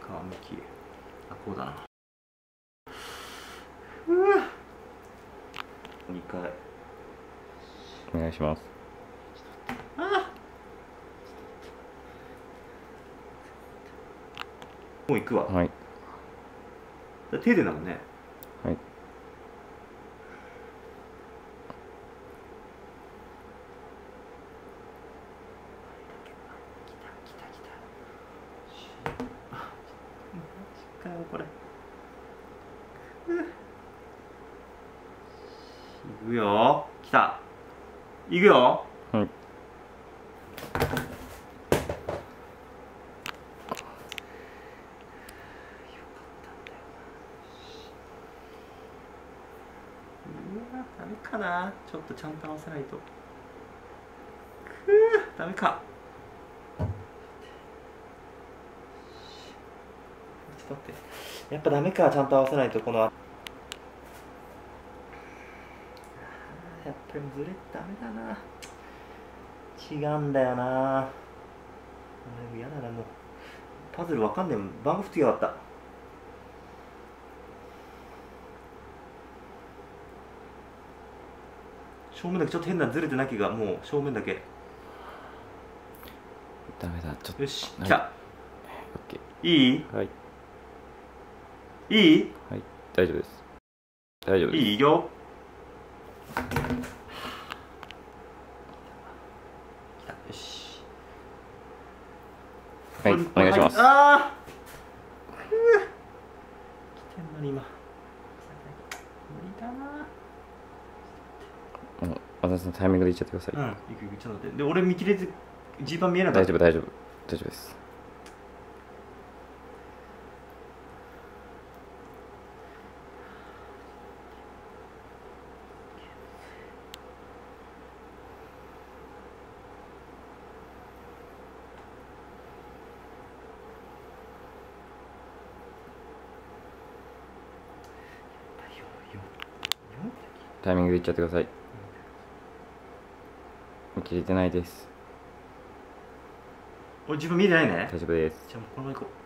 向きあこうだな。う。わ2回。お願いします。あもう行くわ。はい。だ手でだもんね。はい来た来た来たしあマジかよこれ。行くよ。来た。行くよ。はい。ダメかな。ちょっとちゃんと合わせないと。くーダメかちょって。やっぱダメかちゃんと合わせないとこのあやっぱりずれダメだな。違うんだよな。俺嫌だなもう。パズルわかんねえもん。番号振ってよかった。正面だけちょっと変なずれてなきゃがもう正面だけ。ダメだちょっと。よしはい。来た。オッケいい？ーはいいい？はい大丈夫です。大丈夫です。いいよ。よしはい。お願いします。ああ来てんのに今。無理だなあの私のタイミングでいっちゃってください、うん行く行く。ちょっと待って。で俺見切れずジーパン見えなかった。大丈夫大丈夫。大丈夫ですよよよタイミングでいっちゃってください。見切れてないです。俺自分見えてないね。大丈夫です。じゃあもうこのまま行こジ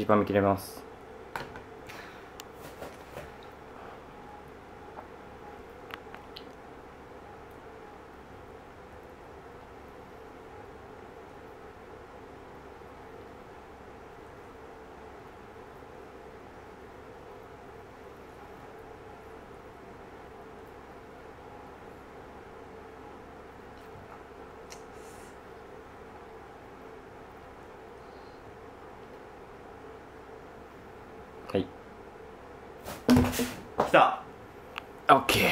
一番見切れますはいう来た。オッケー。